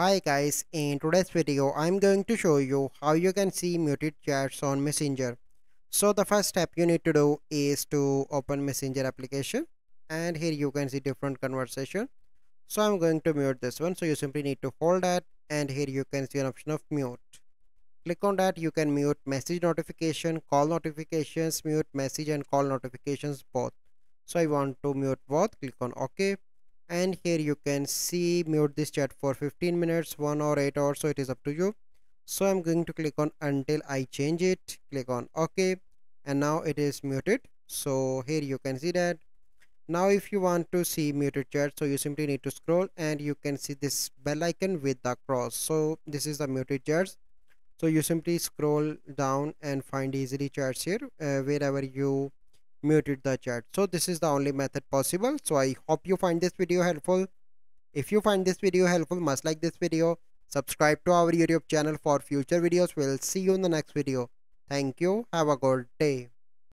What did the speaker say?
Hi guys, in today's video I'm going to show you how you can see muted chats on Messenger. So the first step you need to do is to open Messenger application and here you can see different conversation. So I'm going to mute this one so you simply need to hold that and here you can see an option of mute. Click on that you can mute message notification, call notifications, mute message and call notifications both. So I want to mute both, click on OK and here you can see mute this chat for 15 minutes 1 or 8 hours so it is up to you. So i'm going to click on until i change it. Click on ok. And now it is muted. So here you can see that. Now if you want to see muted chat so you simply need to scroll and you can see this bell icon with the cross. So this is the muted chats. So you simply scroll down and find easily chats here uh, wherever you muted the chat. So this is the only method possible. So i hope you find this video helpful. If you find this video helpful must like this video. Subscribe to our youtube channel for future videos. We'll see you in the next video. Thank you. Have a good day